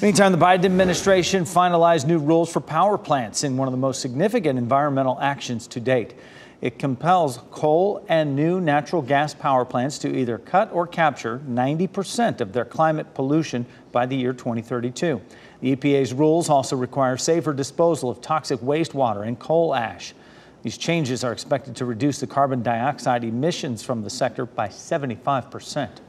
Meantime, the Biden administration finalized new rules for power plants in one of the most significant environmental actions to date. It compels coal and new natural gas power plants to either cut or capture 90% of their climate pollution by the year 2032. The EPA's rules also require safer disposal of toxic wastewater and coal ash. These changes are expected to reduce the carbon dioxide emissions from the sector by 75 percent.